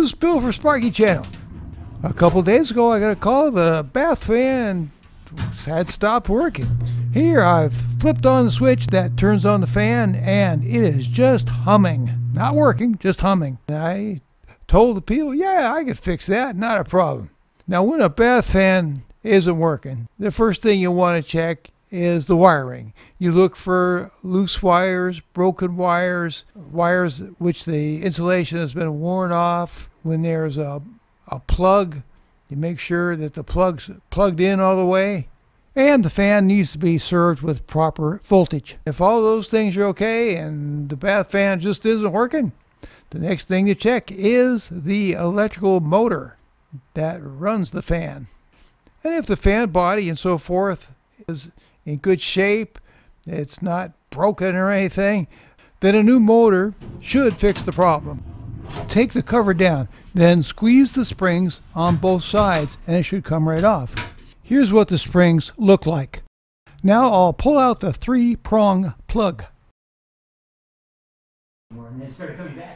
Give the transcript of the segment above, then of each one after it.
This is Bill for Sparky Channel. A couple days ago, I got a call the bath fan had stopped working. Here, I've flipped on the switch that turns on the fan, and it is just humming. Not working, just humming. I told the people, yeah, I could fix that, not a problem. Now, when a bath fan isn't working, the first thing you want to check is the wiring. You look for loose wires, broken wires, wires which the insulation has been worn off. When there's a, a plug, you make sure that the plug's plugged in all the way. And the fan needs to be served with proper voltage. If all those things are okay and the bath fan just isn't working, the next thing to check is the electrical motor that runs the fan. And if the fan body and so forth is in good shape, it's not broken or anything, then a new motor should fix the problem. Take the cover down, then squeeze the springs on both sides and it should come right off. Here's what the springs look like. Now I'll pull out the three prong plug.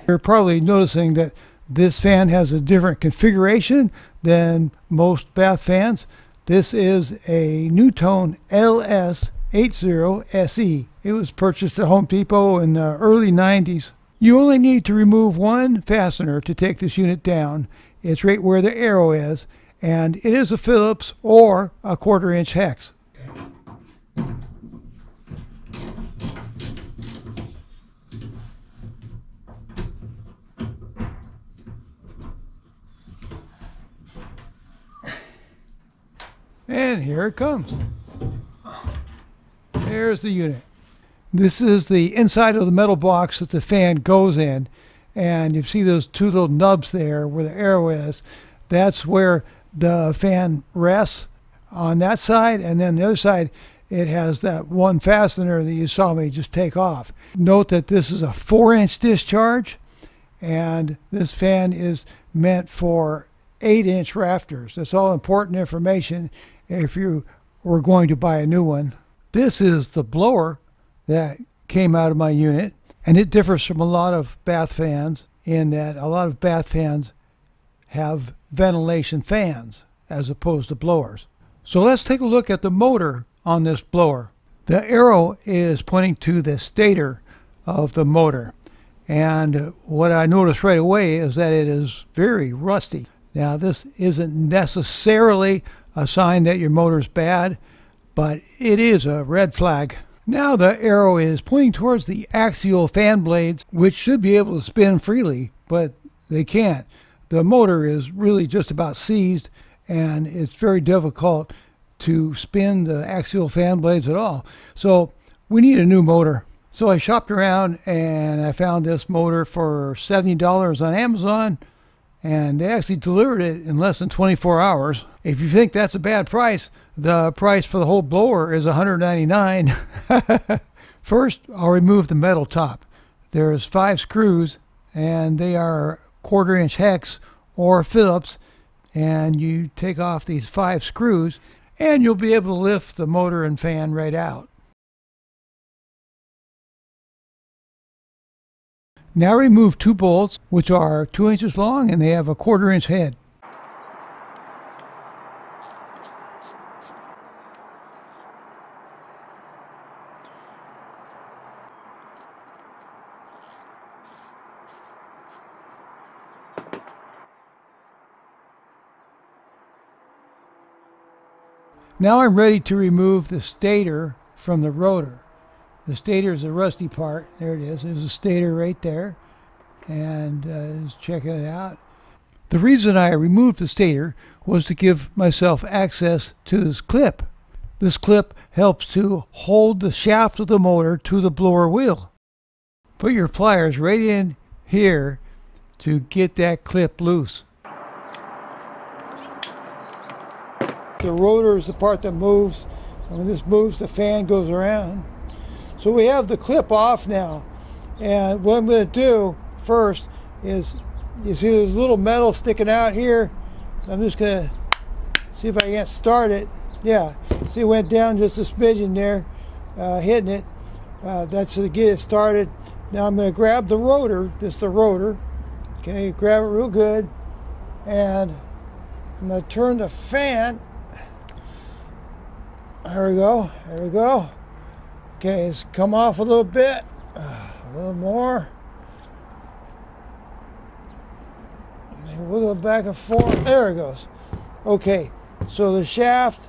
You're probably noticing that this fan has a different configuration than most bath fans. This is a NuTone LS80SE. It was purchased at Home Depot in the early 90s. You only need to remove one fastener to take this unit down. It's right where the arrow is, and it is a Phillips or a quarter inch hex. And here it comes. There's the unit. This is the inside of the metal box that the fan goes in. And you see those two little nubs there where the arrow is. That's where the fan rests on that side. And then the other side, it has that one fastener that you saw me just take off. Note that this is a four inch discharge. And this fan is meant for eight inch rafters. That's all important information if you were going to buy a new one. This is the blower that came out of my unit, and it differs from a lot of bath fans in that a lot of bath fans have ventilation fans as opposed to blowers. So let's take a look at the motor on this blower. The arrow is pointing to the stator of the motor. And what I noticed right away is that it is very rusty. Now, this isn't necessarily a sign that your motor's bad, but it is a red flag. Now the arrow is pointing towards the axial fan blades, which should be able to spin freely, but they can't. The motor is really just about seized, and it's very difficult to spin the axial fan blades at all. So we need a new motor. So I shopped around and I found this motor for $70 on Amazon and they actually delivered it in less than 24 hours. If you think that's a bad price, the price for the whole blower is 199. First, I'll remove the metal top. There's five screws, and they are quarter inch hex or Phillips, and you take off these five screws, and you'll be able to lift the motor and fan right out. Now remove two bolts, which are two inches long and they have a quarter inch head. Now I'm ready to remove the stator from the rotor. The stator is the rusty part. There it is. There's a stator right there. And uh, just checking it out. The reason I removed the stator was to give myself access to this clip. This clip helps to hold the shaft of the motor to the blower wheel. Put your pliers right in here to get that clip loose. The rotor is the part that moves. When this moves, the fan goes around. So we have the clip off now. And what I'm going to do first is, you see there's a little metal sticking out here. I'm just going to see if I can't start it. Yeah, see it went down just a smidgen there, uh, hitting it. Uh, that's to get it started. Now I'm going to grab the rotor, this is the rotor, Okay, grab it real good. And I'm going to turn the fan. There we go. There we go. Okay, it's come off a little bit. Uh, a little more. Wiggle it back and forth. There it goes. Okay, so the shaft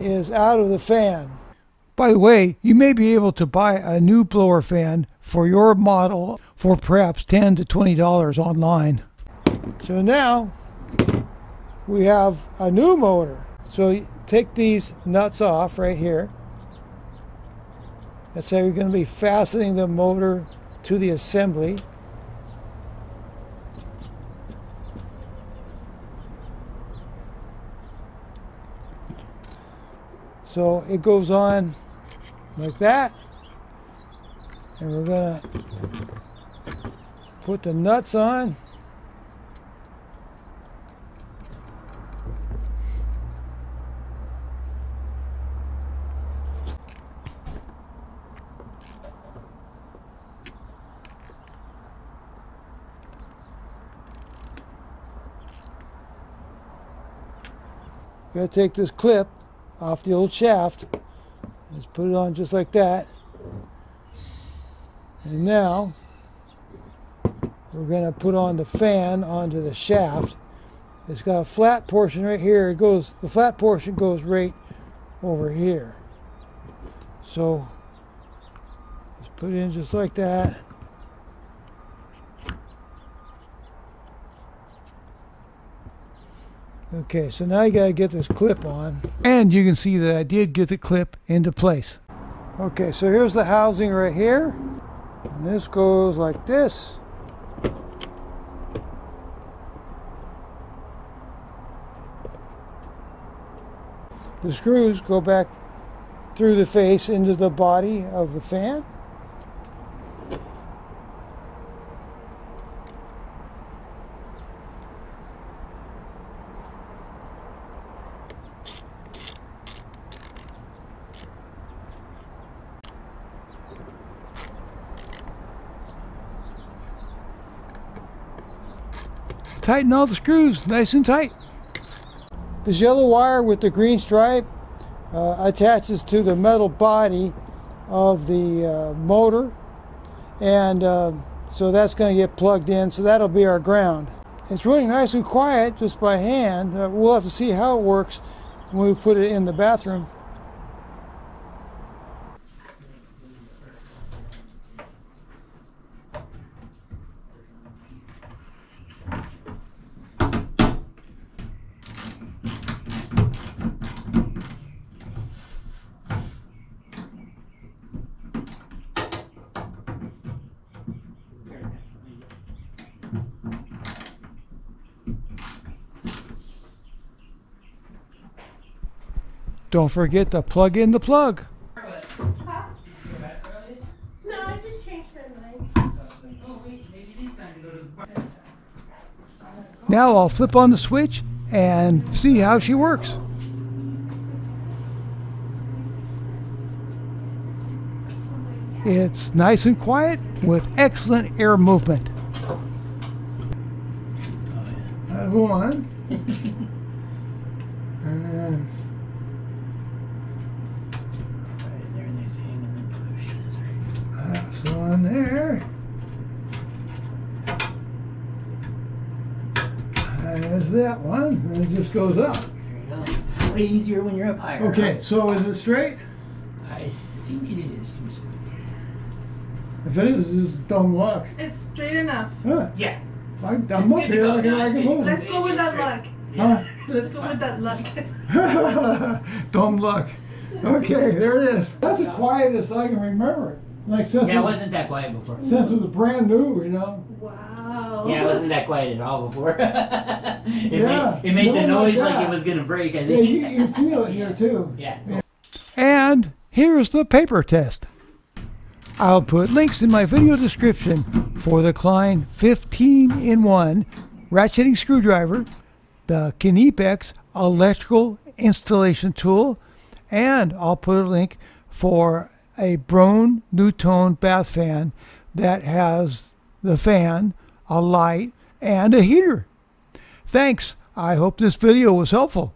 is out of the fan. By the way, you may be able to buy a new blower fan for your model for perhaps 10 to $20 online. So now we have a new motor. So take these nuts off right here. That's how you're going to be fastening the motor to the assembly. So it goes on like that. And we're going to put the nuts on. Gotta take this clip off the old shaft. Let's put it on just like that. And now we're going to put on the fan onto the shaft. It's got a flat portion right here. It goes the flat portion goes right over here. So let's put it in just like that. Okay, so now you got to get this clip on. And you can see that I did get the clip into place. Okay, so here's the housing right here. And this goes like this. The screws go back through the face into the body of the fan. Tighten all the screws nice and tight. This yellow wire with the green stripe uh, attaches to the metal body of the uh, motor and uh, so that's going to get plugged in so that'll be our ground. It's running nice and quiet just by hand. Uh, we'll have to see how it works when we put it in the bathroom. Don't forget to plug in the plug. No, I just changed my mind. Now I'll flip on the switch and see how she works. It's nice and quiet with excellent air movement. Uh, that's one. and that's one there. There's that one. And it just goes up. There you go. Way easier when you're up higher. Okay, so is it straight? I think it is. Let me see. If it is, it's dumb luck. It's straight enough. Huh. Yeah. I, I'm It's up here, go. I can, No, I can move. Let's go with that luck. Huh? Let's go with that luck. Dumb luck. Okay, there it is. That's the quietest I can remember it. Like since, Yeah, it it was, wasn't that quiet before. since it was brand new, you know. Wow. Yeah, it wasn't that quiet at all before. it Yeah. made, it made the No, like noise like that. it was gonna break. I Yeah, think. you, you feel it here too. Yeah. And here's the paper test. I'll put links in my video description for the Klein 15 in 1 ratcheting screwdriver, the Knipex electrical installation tool, and I'll put a link for a Broan NuTone bath fan that has the fan, a light, and a heater. Thanks. I hope this video was helpful.